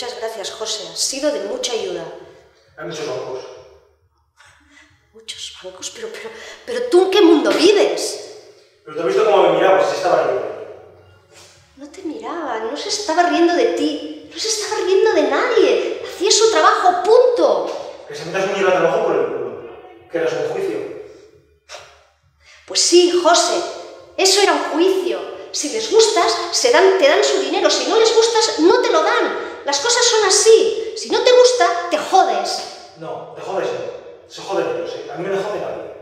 Gracias, José. Has sido de mucha ayuda. Hay muchos bancos. Muchos bancos, pero, pero, pero tú en qué mundo vives? Pero te has visto cómo me mirabas, si estaba riendo. No te miraba, no se estaba riendo de ti, no se estaba riendo de nadie. Hacía su trabajo, punto. Que se metas un hilo de trabajo por el culo. Que eras un juicio. Pues sí, José, eso era un juicio. Si les gustas, se dan, te dan su dinero. Si no les gustas, no te lo dan. Son así. Si no te gusta, te jodes. No, te jodes no. Se joden ellos, sí. A mí no me jode nadie.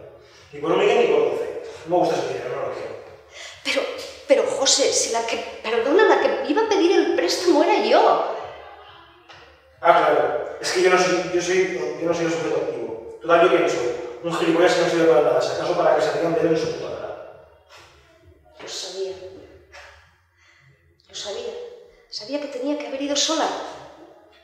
Ni por un Miguel ni por doce. No me gusta ese dinero, no lo quiero. Pero, pero José, si la que, perdona, la que iba a pedir el préstamo era yo. Ah, claro. Es que yo no soy, yo soy, yo no soy el sujeto activo. Total, ¿yo quién soy? Un gilipollas que no sirve para nada. Si acaso para que se tengan él en su puta cara. Lo sabía. Lo sabía. Sabía que tenía que haber ido sola.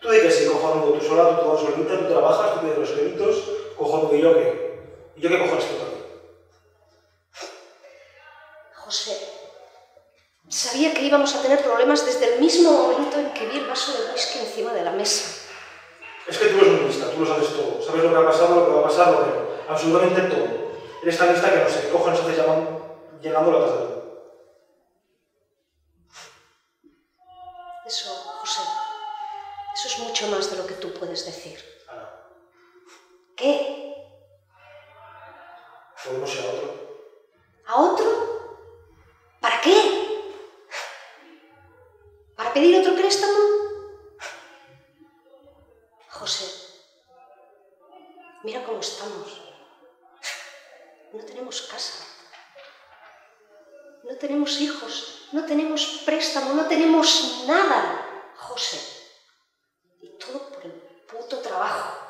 Tú di que sí, cojonudo. Tú sola, tú toda solita, tú trabajas, tú pides los créditos, cojonudo. ¿Y yo qué? ¿Y yo qué cojones tengo aquí? José, sabía que íbamos a tener problemas desde el mismo momento en que vi el vaso de whisky encima de la mesa. Es que tú eres un lista, tú lo sabes todo. Sabes lo que ha pasado, lo que va a pasar, lo que no. Absolutamente todo. Eres tan lista que no sé qué cojones haces llenando latas de todo. Eso, José, eso es mucho más de lo que tú puedes decir. Ana, ¿Qué? podemos ir a otro. ¿A otro? ¿Para qué? ¿Para pedir otro préstamo? José, mira cómo estamos. No tenemos casa. No tenemos hijos. No tenemos préstamo. No tenemos nada. José. 好吧